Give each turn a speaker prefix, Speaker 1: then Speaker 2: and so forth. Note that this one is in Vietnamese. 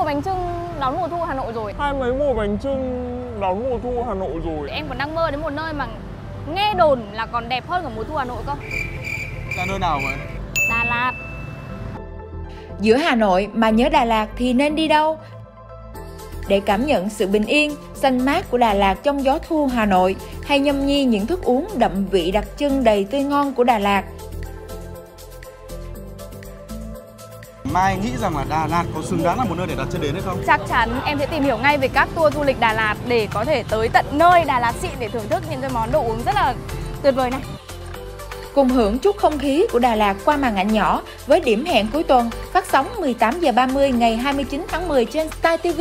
Speaker 1: mùa bánh trưng đón mùa thu Hà Nội rồi
Speaker 2: Hai mấy mùa bánh trưng đón mùa thu Hà Nội rồi
Speaker 1: Em còn đang mơ đến một nơi mà nghe đồn là còn đẹp hơn cả mùa thu Hà Nội cơ
Speaker 3: Là nơi nào vậy?
Speaker 1: Đà Lạt
Speaker 4: Giữa Hà Nội mà nhớ Đà Lạt thì nên đi đâu? Để cảm nhận sự bình yên, xanh mát của Đà Lạt trong gió thu Hà Nội hay nhâm nhi những thức uống đậm vị đặc trưng đầy tươi ngon của Đà Lạt,
Speaker 3: Mai nghĩ rằng là Đà Lạt có xứng đáng là một nơi để đặt chân đến hay không?
Speaker 1: Chắc chắn em sẽ tìm hiểu ngay về các tour du lịch Đà Lạt để có thể tới tận nơi Đà Lạt xịn để thưởng thức những cái món đồ uống rất là tuyệt vời này.
Speaker 4: Cùng hưởng chút không khí của Đà Lạt qua màn ảnh nhỏ với điểm hẹn cuối tuần phát sóng 18 giờ 30 ngày 29 tháng 10 trên Star TV.